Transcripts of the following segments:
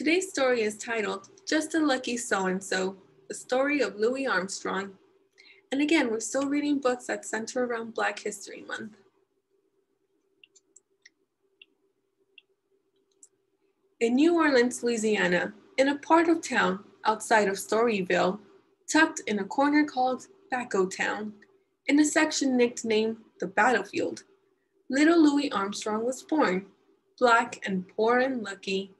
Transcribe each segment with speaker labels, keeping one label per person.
Speaker 1: Today's story is titled Just a Lucky So and So, the story of Louis Armstrong. And again, we're still reading books that center around Black History Month. In New Orleans, Louisiana, in a part of town outside of Storyville, tucked in a corner called Back o' Town, in a section nicknamed the Battlefield, little Louis Armstrong was born, black and poor and lucky.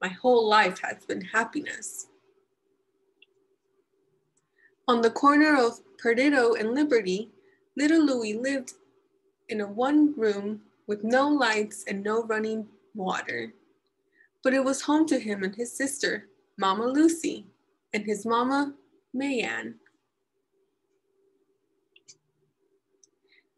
Speaker 1: My whole life has been happiness. On the corner of Perdido and Liberty, little Louis lived in a one room with no lights and no running water. But it was home to him and his sister, Mama Lucy, and his mama, Mayann.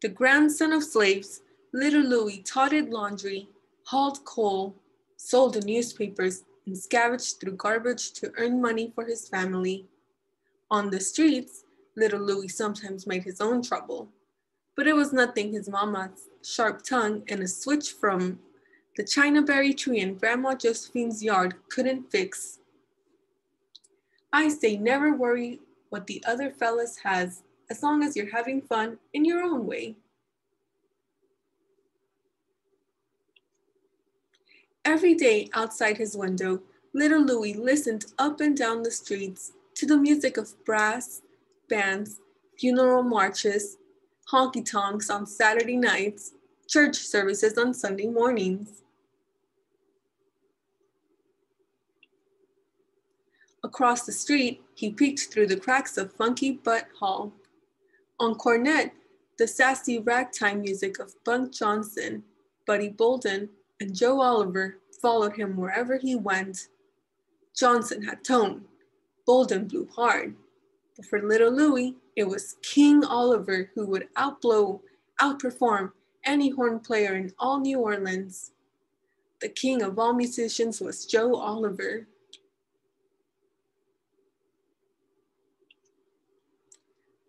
Speaker 1: The grandson of slaves, little Louis totted laundry, hauled coal, sold the newspapers, and scavenged through garbage to earn money for his family. On the streets, little Louis sometimes made his own trouble, but it was nothing his mama's sharp tongue and a switch from the chinaberry tree in Grandma Josephine's yard couldn't fix. I say never worry what the other fellas has as long as you're having fun in your own way. Every day outside his window, little Louis listened up and down the streets to the music of brass bands, funeral marches, honky tonks on Saturday nights, church services on Sunday mornings. Across the street, he peeked through the cracks of Funky Butt Hall. On cornet, the sassy ragtime music of Bunk Johnson, Buddy Bolden, and Joe Oliver followed him wherever he went. Johnson had tone, Bolden blew hard, but for little Louis, it was King Oliver who would outblow, outperform any horn player in all New Orleans. The king of all musicians was Joe Oliver.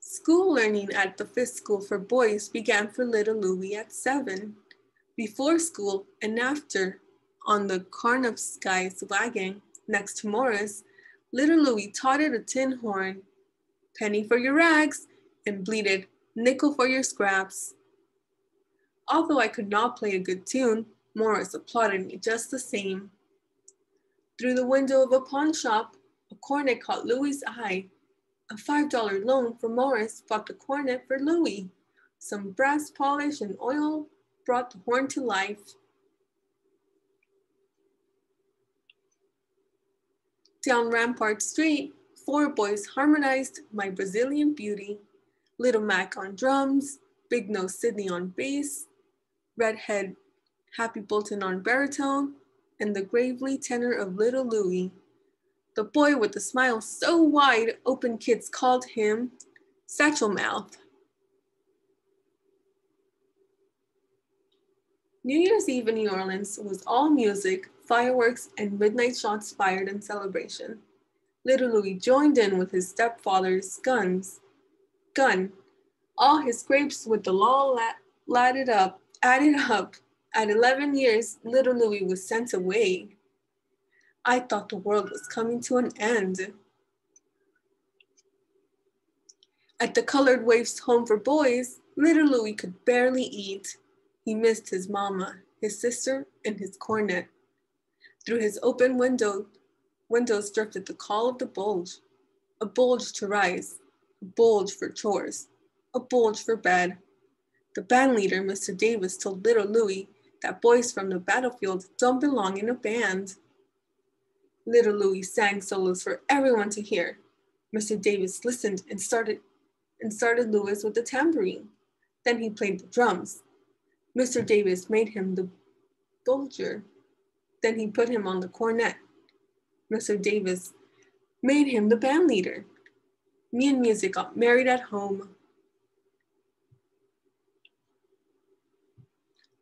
Speaker 1: School learning at the Fisk School for Boys began for little Louis at seven. Before school and after, on the Karnofsky's wagon next to Morris, little Louis totted a tin horn, penny for your rags, and bleated, nickel for your scraps. Although I could not play a good tune, Morris applauded me just the same. Through the window of a pawn shop, a cornet caught Louis's eye. A $5 loan from Morris bought the cornet for Louis. Some brass polish and oil brought the horn to life. Down Rampart Street, four boys harmonized My Brazilian Beauty, Little Mac on drums, Big Nose Sydney on bass, Redhead Happy Bolton on baritone, and the gravely tenor of Little Louis. The boy with the smile so wide, open kids called him Satchel Mouth. New Year's Eve in New Orleans was all music, fireworks, and midnight shots fired in celebration. Little Louis joined in with his stepfather's guns. Gun. All his grapes with the law la- up, added up. At 11 years, little Louis was sent away. I thought the world was coming to an end. At the Colored Waif's home for boys, little Louis could barely eat. He missed his mama, his sister, and his cornet. Through his open window, windows drifted the call of the bugle, a bugle to rise, a bugle for chores, a bugle for bed. The band leader, Mr. Davis, told little Louis that boys from the battlefield don't belong in a band. Little Louis sang solos for everyone to hear. Mr. Davis listened and started and started Louis with the tambourine. Then he played the drums. Mr. Davis made him the bugler. Then he put him on the cornet. Mr. Davis made him the band leader. Me and music got married at home.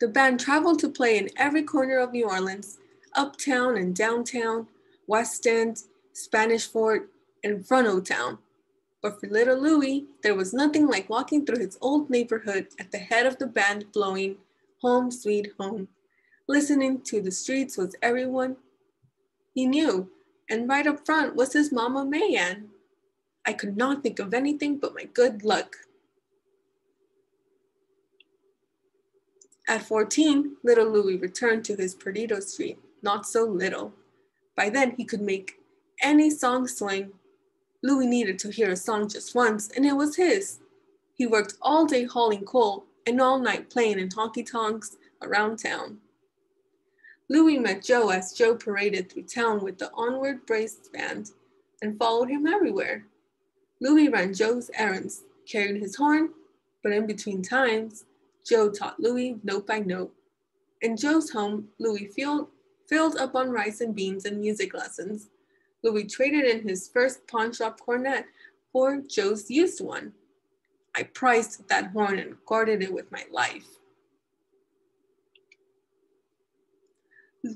Speaker 1: The band traveled to play in every corner of New Orleans, uptown and downtown, West End, Spanish Fort, and Front Town. But for little Louis, there was nothing like walking through his old neighborhood at the head of the band blowing Home Sweet Home. Listening to the streets was everyone He knew, and right up front was his mama Mayann. I could not think of anything but my good luck. At 14, little Louis returned to his Perdido Street, not so little. By then, he could make any song swing. Louis needed to hear a song just once, and it was his. He worked all day hauling coal and all night playing in honky tonks around town. Louis met Joe as Joe paraded through town with the Onward Brass Band and followed him everywhere. Louis ran Joe's errands, carried his horn, but in between times, Joe taught Louis note by note. In Joe's home, Louis filled, filled up on rice and beans and music lessons. Louis traded in his first pawn shop cornet for Joe's used one. I prized that horn and guarded it with my life.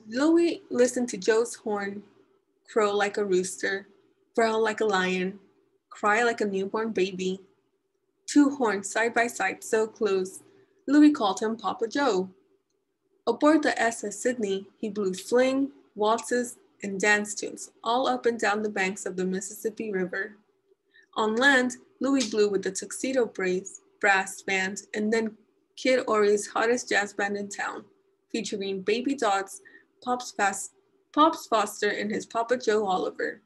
Speaker 1: Louis listened to Joe's horn crow like a rooster, growl like a lion, cry like a newborn baby. Two horns side by side so close, Louis called him Papa Joe. Aboard the SS Sidney, he blew swing, waltzes, and dance tunes all up and down the banks of the Mississippi River. On land, Louis blew with the Tuxedo Brass, brass band and then Kid Ory's hottest jazz band in town, featuring Baby Dodds, Pops, Fast, Pops Foster, and his Papa Joe Oliver.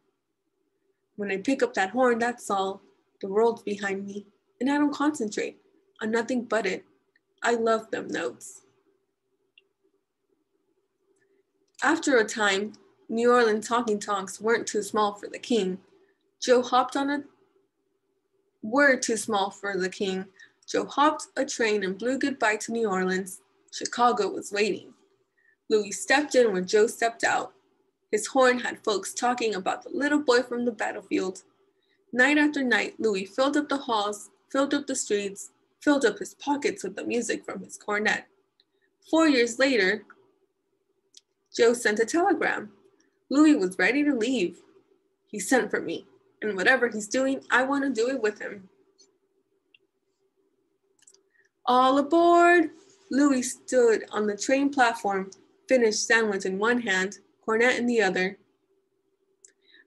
Speaker 1: When I pick up that horn, that's all. The world's behind me, and I don't concentrate on nothing but it. I love them notes. After a time, New Orleans talking tonks weren't too small for the king. Joe hopped on a were too small for the king. Joe hopped a train and blew goodbye to New Orleans. Chicago was waiting. Louis stepped in where Joe stepped out. His horn had folks talking about the little boy from the battlefield. Night after night, Louis filled up the halls, filled up the streets, filled up his pockets with the music from his cornet. Four years later, Joe sent a telegram. Louis was ready to leave. He sent for me, and whatever he's doing, I want to do it with him. All aboard! Louis stood on the train platform, finished sandwich in one hand, cornet in the other.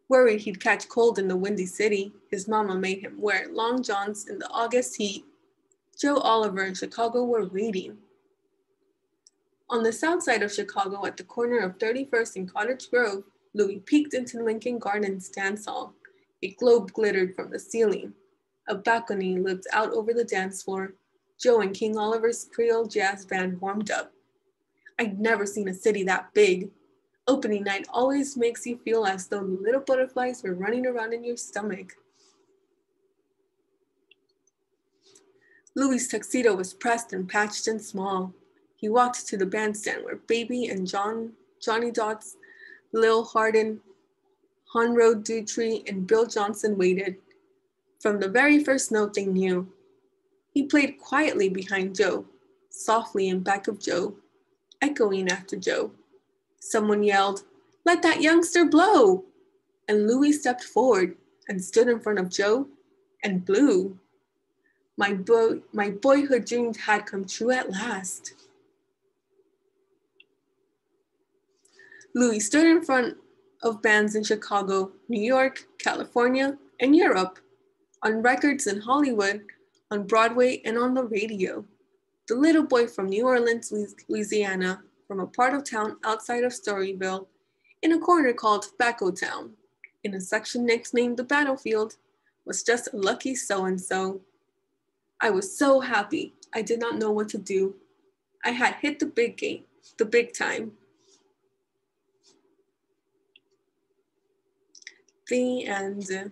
Speaker 1: Worried he'd catch cold in the windy city, his mama made him wear long johns in the August heat. Joe Oliver and Chicago were waiting. On the south side of Chicago, at the corner of 31st and Cottage Grove, Louis peeked into Lincoln Gardens dance hall. A globe glittered from the ceiling. A balcony looked out over the dance floor. Joe and King Oliver's Creole jazz band warmed up. I'd never seen a city that big. Opening night always makes you feel as though little butterflies were running around in your stomach. Louis' tuxedo was pressed and patched and small. He walked to the bandstand where Baby and John, Johnny Dodds, Lil Hardin, Honoré Dutrey, and Bill Johnson waited. From the very first note they knew. He played quietly behind Joe, softly in back of Joe, echoing after Joe. Someone yelled, Let that youngster blow! And Louis stepped forward and stood in front of Joe and blew. My, boy, my boyhood dreams had come true at last. Louis stood in front of bands in Chicago, New York, California, and Europe, on records in Hollywood, on Broadway, and on the radio. The little boy from New Orleans, Louisiana, from a part of town outside of Storyville, in a corner called Tobacco Town, in a section nicknamed the Battlefield, was just a lucky so and so I was so happy. I did not know what to do. I had hit the big game, the big time. The end.